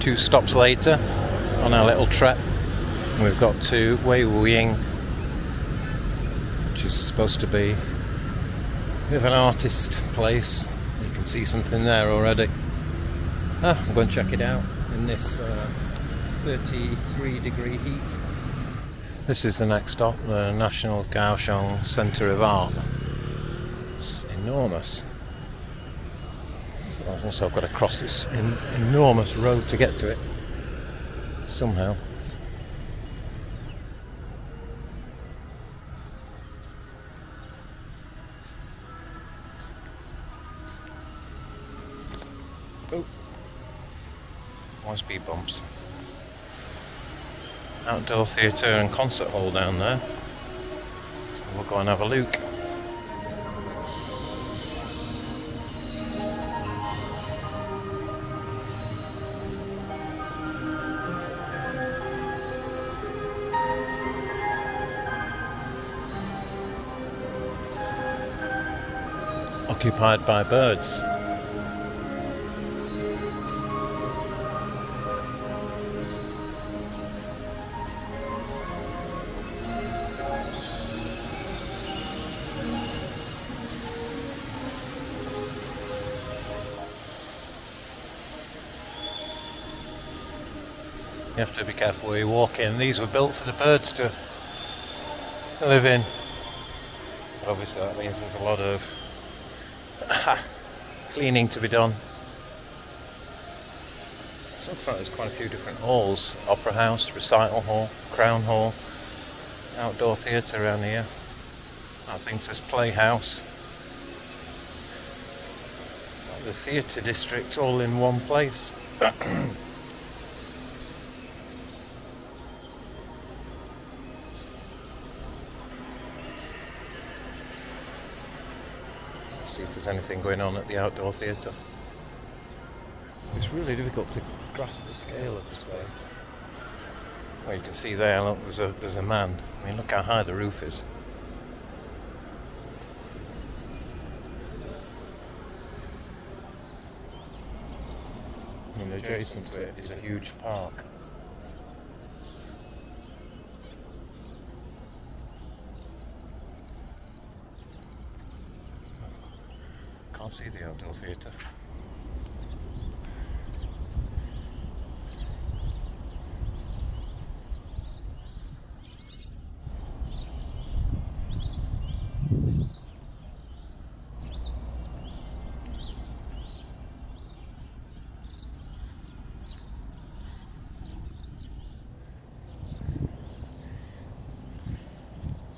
Two stops later on our little trek, we've got to Wei Wuying, which is supposed to be a bit of an artist place. You can see something there already. Ah, I'm going to check it out in this uh, 33 degree heat. This is the next stop, the National Kaohsiung Centre of Art. It's enormous. I've also got to cross this en- enormous road to get to it. Somehow. Oh. Speed bumps. Outdoor theatre and concert hall down there. So we'll go and have a look. Occupied by birds. You have to be careful where you walk in. These were built for the birds to live in. But obviously that means there's a lot of cleaning to be done. This looks like there's quite a few different halls. Opera House, Recital Hall, Crown Hall, Outdoor Theatre around here. I think says Playhouse. The theatre district all in one place. see if there's anything going on at the outdoor theatre. It's really difficult to grasp the scale of this place. Well, you can see there, look, there's a there's a man. I mean, look how high the roof is. And adjacent to it is a huge park. Can't see the outdoor theatre.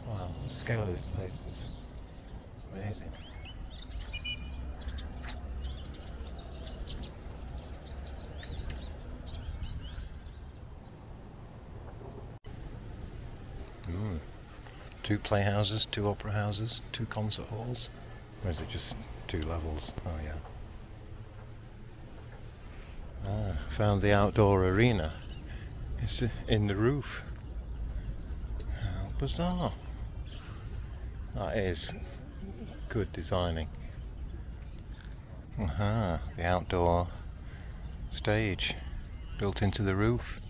Wow, the scale of this place is amazing. Two playhouses, two opera houses, two concert halls. Or is it just two levels? Oh yeah. Ah, found the outdoor arena. It's uh, in the roof. How bizarre. That is good designing. Aha, the outdoor stage built into the roof.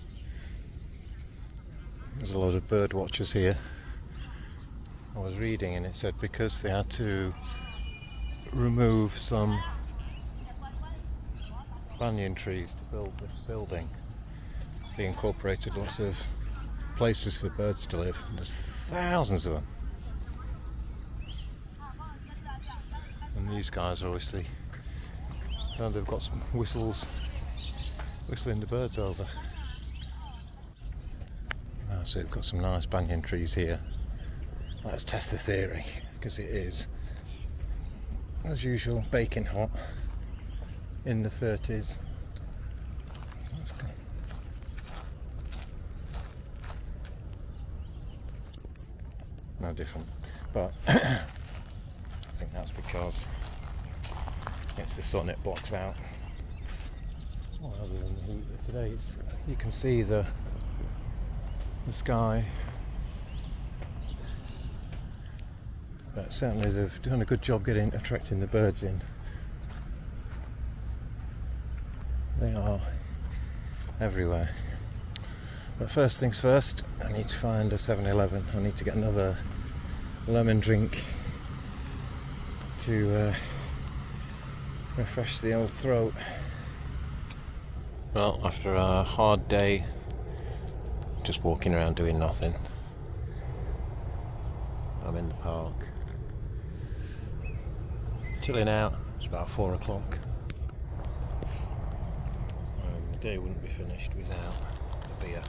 There's a lot of bird watchers here. I was reading and it said because they had to remove some banyan trees to build this building, they incorporated lots of places for birds to live. And there's thousands of them. And these guys are obviously, oh, they've got some whistles, whistling the birds over. Ah, so we've got some nice banyan trees here. Let's test the theory, because it is, as usual, baking hot in the 30s. No different, but I think that's because it's the sun it blocks out. Well, other than the heat today, you can see the the sky. But certainly they've done a good job getting attracting the birds in. They are everywhere. But first things first, I need to find a 7 Eleven. I need to get another lemon drink to uh, refresh the old throat. Well, after a hard day, just walking around doing nothing, I'm in the park, chilling out. It's about four o'clock. Um, the day wouldn't be finished without a beer.